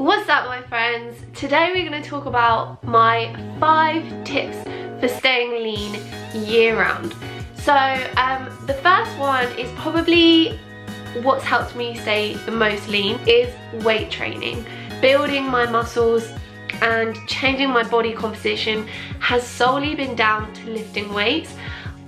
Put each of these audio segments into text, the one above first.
What's up my friends? Today we're going to talk about my five tips for staying lean year round. So um, the first one is probably what's helped me stay the most lean is weight training. Building my muscles and changing my body composition has solely been down to lifting weights.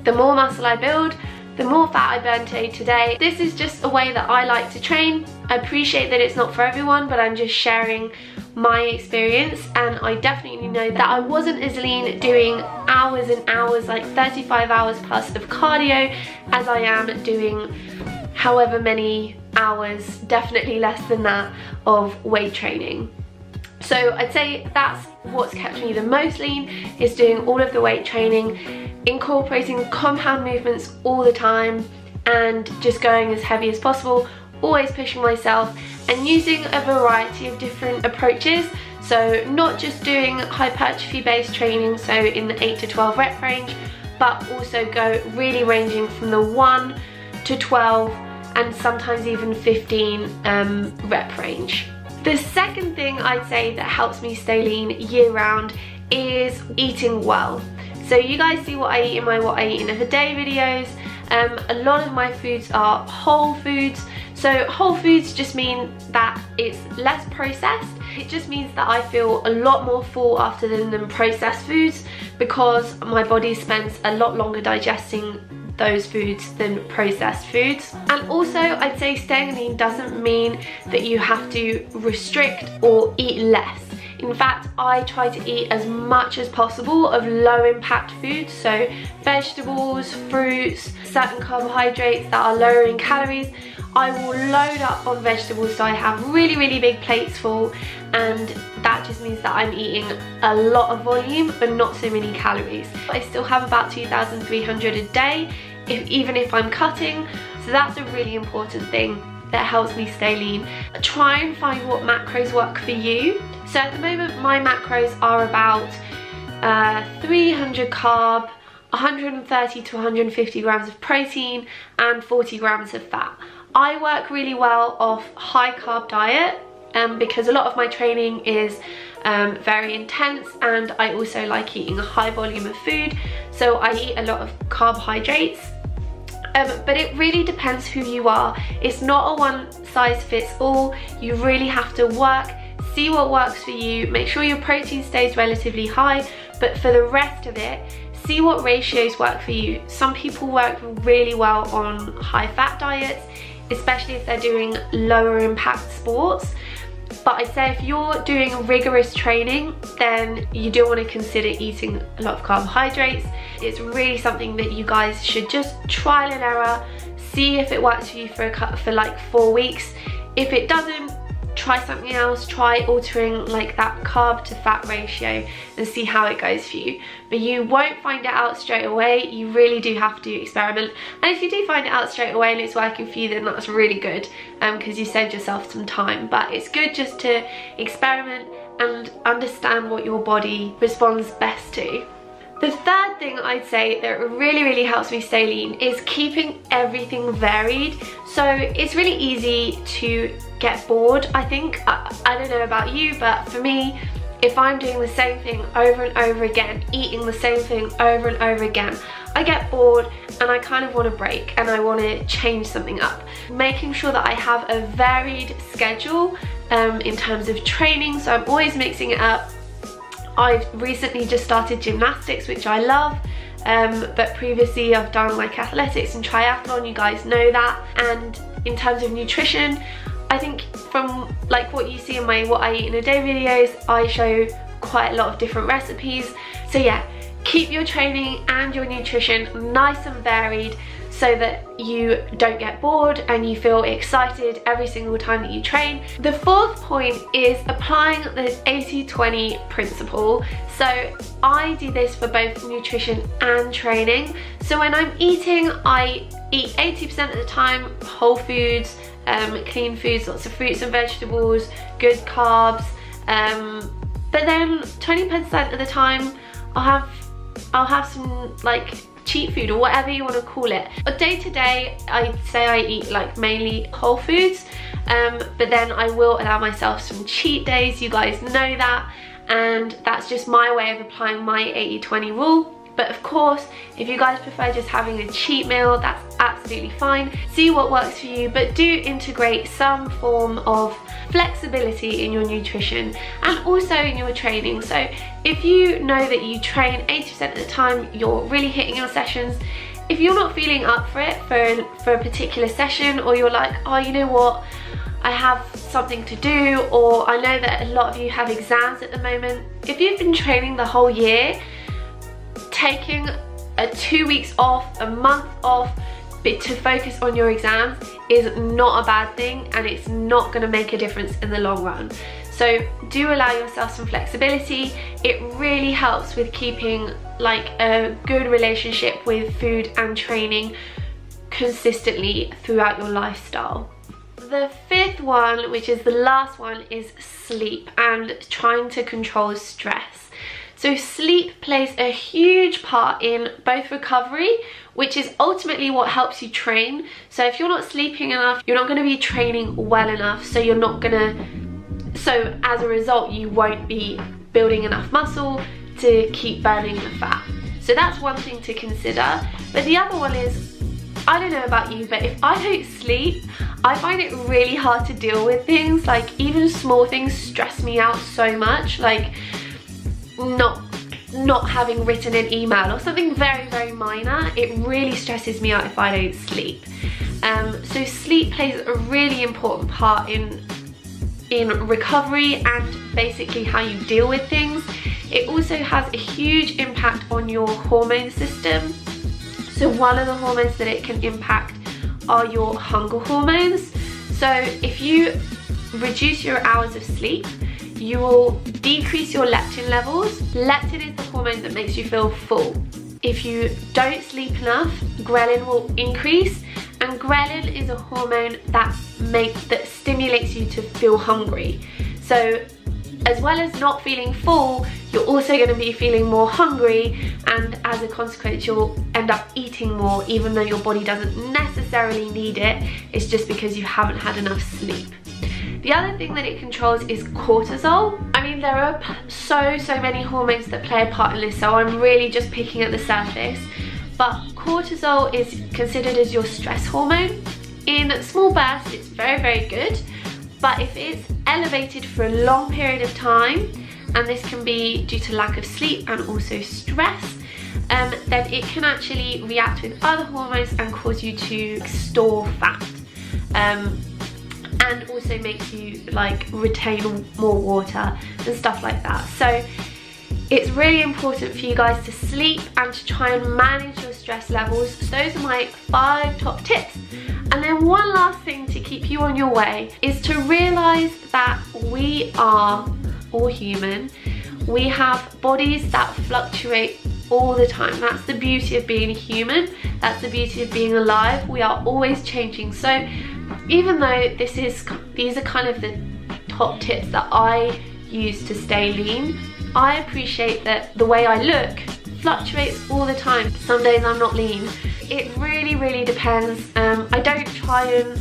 The more muscle I build, the more fat I burn to day. This is just a way that I like to train. I appreciate that it's not for everyone, but I'm just sharing my experience and I definitely know that I wasn't as lean doing hours and hours, like 35 hours plus of cardio as I am doing however many hours, definitely less than that, of weight training. So I'd say that's what's kept me the most lean, is doing all of the weight training incorporating compound movements all the time and just going as heavy as possible, always pushing myself and using a variety of different approaches. So not just doing hypertrophy based training, so in the 8 to 12 rep range, but also go really ranging from the 1 to 12 and sometimes even 15 um, rep range. The second thing I'd say that helps me stay lean year round is eating well. So you guys see what I eat in my what I eat in a day videos. Um, a lot of my foods are whole foods. So whole foods just mean that it's less processed. It just means that I feel a lot more full after them than processed foods because my body spends a lot longer digesting those foods than processed foods. And also I'd say staying lean doesn't mean that you have to restrict or eat less. In fact, I try to eat as much as possible of low impact foods, so vegetables, fruits, certain carbohydrates that are lower in calories. I will load up on vegetables so I have really, really big plates full and that just means that I'm eating a lot of volume but not so many calories. I still have about 2,300 a day, if, even if I'm cutting, so that's a really important thing that helps me stay lean. Try and find what macros work for you. So at the moment my macros are about uh, 300 carb, 130 to 150 grams of protein and 40 grams of fat. I work really well off high carb diet um, because a lot of my training is um, very intense and I also like eating a high volume of food so I eat a lot of carbohydrates um, but it really depends who you are. It's not a one size fits all. You really have to work, see what works for you, make sure your protein stays relatively high, but for the rest of it, see what ratios work for you. Some people work really well on high fat diets, especially if they're doing lower impact sports. But I'd say if you're doing rigorous training, then you do want to consider eating a lot of carbohydrates. It's really something that you guys should just trial and error, see if it works for you for, a, for like four weeks. If it doesn't, try something else, try altering like that carb to fat ratio and see how it goes for you. But you won't find it out straight away, you really do have to experiment. And if you do find it out straight away and it's working for you, then that's really good because um, you saved yourself some time. But it's good just to experiment and understand what your body responds best to. The third thing I'd say that really, really helps me stay lean is keeping everything varied. So it's really easy to get bored, I think. I, I don't know about you, but for me, if I'm doing the same thing over and over again, eating the same thing over and over again, I get bored and I kind of want to break and I want to change something up. Making sure that I have a varied schedule um, in terms of training, so I'm always mixing it up I've recently just started gymnastics, which I love. Um, but previously I've done like athletics and triathlon, you guys know that. And in terms of nutrition, I think from like what you see in my what I eat in a day videos, I show quite a lot of different recipes. So yeah, keep your training and your nutrition nice and varied so that you don't get bored and you feel excited every single time that you train. The fourth point is applying the 80-20 principle. So I do this for both nutrition and training. So when I'm eating, I eat 80% of the time whole foods, um, clean foods, lots of fruits and vegetables, good carbs. Um, but then 20% of the time I'll have I'll have some like cheat food or whatever you want to call it. But day to day, I say I eat like mainly whole foods, um, but then I will allow myself some cheat days, you guys know that, and that's just my way of applying my 80-20 rule. But of course, if you guys prefer just having a cheat meal, that's absolutely fine. See what works for you, but do integrate some form of flexibility in your nutrition and also in your training. So if you know that you train 80% of the time, you're really hitting your sessions, if you're not feeling up for it for, for a particular session or you're like, oh, you know what, I have something to do or I know that a lot of you have exams at the moment. If you've been training the whole year, taking a two weeks off, a month off, but to focus on your exams is not a bad thing and it's not going to make a difference in the long run. So do allow yourself some flexibility. It really helps with keeping like a good relationship with food and training consistently throughout your lifestyle. The fifth one, which is the last one, is sleep and trying to control stress. So sleep plays a huge part in both recovery, which is ultimately what helps you train. So if you're not sleeping enough, you're not gonna be training well enough, so you're not gonna, so as a result, you won't be building enough muscle to keep burning the fat. So that's one thing to consider. But the other one is, I don't know about you, but if I don't sleep, I find it really hard to deal with things. Like even small things stress me out so much. Like not not having written an email or something very, very minor, it really stresses me out if I don't sleep. Um, so sleep plays a really important part in, in recovery and basically how you deal with things. It also has a huge impact on your hormone system. So one of the hormones that it can impact are your hunger hormones. So if you reduce your hours of sleep, you will decrease your leptin levels. Leptin is the hormone that makes you feel full. If you don't sleep enough, ghrelin will increase and ghrelin is a hormone that makes that stimulates you to feel hungry. So as well as not feeling full, you're also going to be feeling more hungry and as a consequence you'll end up eating more even though your body doesn't necessarily need it. It's just because you haven't had enough sleep. The other thing that it controls is cortisol. I mean, there are so, so many hormones that play a part in this, so I'm really just picking at the surface. But cortisol is considered as your stress hormone. In small bursts, it's very, very good. But if it's elevated for a long period of time, and this can be due to lack of sleep and also stress, um, then it can actually react with other hormones and cause you to store fat. Um, and also makes you like retain more water and stuff like that. So it's really important for you guys to sleep and to try and manage your stress levels. So those are my five top tips. And then one last thing to keep you on your way is to realize that we are all human. We have bodies that fluctuate all the time. That's the beauty of being human. That's the beauty of being alive. We are always changing. So even though this is these are kind of the top tips that I use to stay lean, I appreciate that the way I look fluctuates all the time. Some days I'm not lean. It really, really depends. Um, I don't try and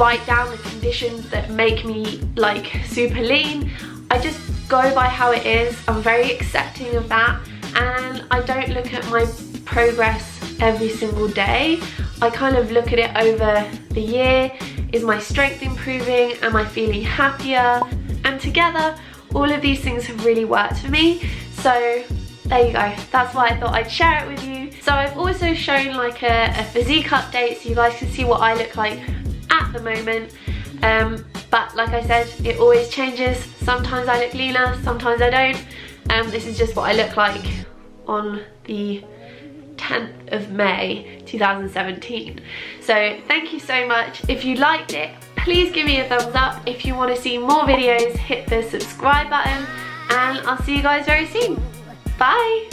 write down the conditions that make me like super lean. I just go by how it is. I'm very accepting of that and I don't look at my progress every single day. I kind of look at it over the year. Is my strength improving? Am I feeling happier? And together, all of these things have really worked for me. So there you go. That's why I thought I'd share it with you. So I've also shown like a, a physique update so you guys can see what I look like at the moment. Um, but like I said, it always changes. Sometimes I look leaner, sometimes I don't. Um, this is just what I look like on the 10th of May 2017. So thank you so much. If you liked it, please give me a thumbs up. If you want to see more videos, hit the subscribe button and I'll see you guys very soon. Bye!